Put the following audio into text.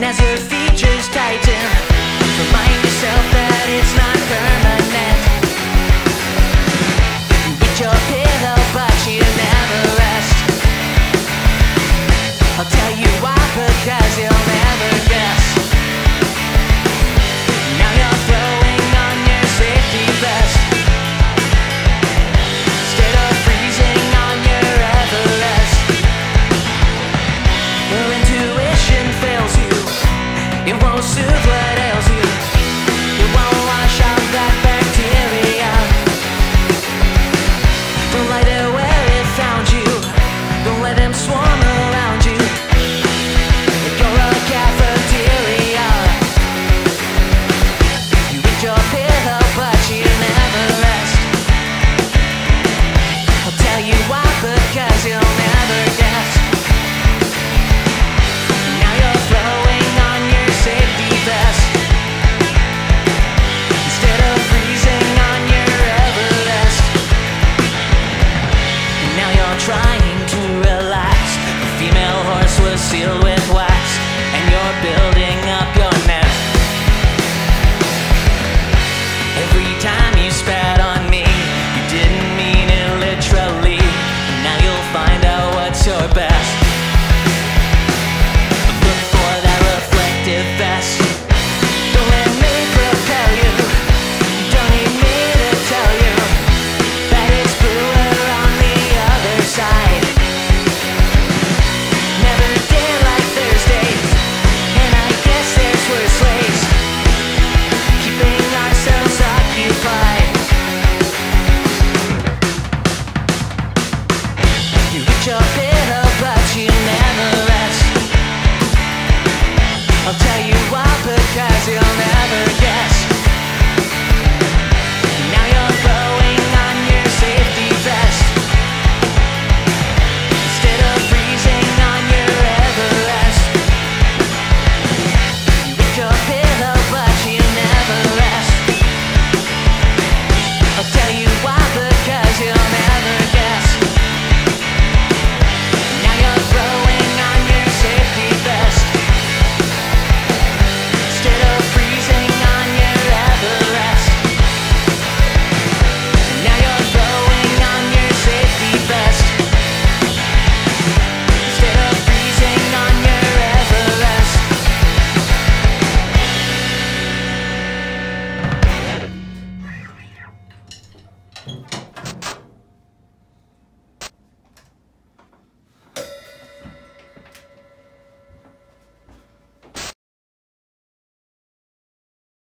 Nazareth. It